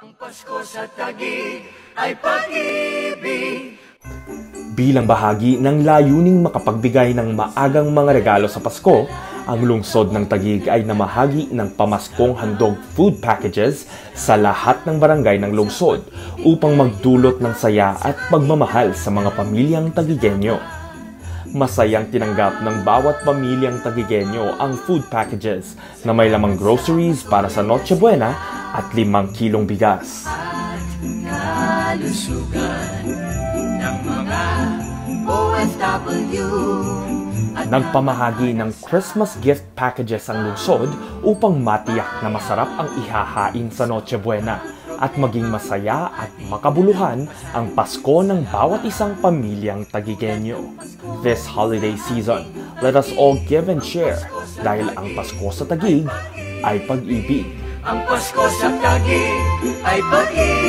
Ang Pasko sa Tagig ay pag-ibig. Bilang bahagi ng layuning makapagbigay ng maagang mga regalo sa Pasko, ang lungsod ng Tagig ay namahagi ng pamaskong handog food packages sa lahat ng barangay ng lungsod upang magdulot ng saya at pagmamahal sa mga pamilyang Tagigenyo. Masayang tinanggap ng bawat pamilyang Tagigenyo ang food packages na may lamang groceries para sa Noche Buena at limang kilong bigas. Kalusugan ng mga OFW. Nagpamahagi ng Christmas gift packages ang lungsod upang matiyak na masarap ang ihahain sa Noche Buena at maging masaya at makabuluhan ang Pasko ng bawat isang pamilyang Tagigenyo. This holiday season, let us all give and share dahil ang Pasko sa Tagig ay pag-ibig. Ang Pasko sa Tagig ay pag-ibig.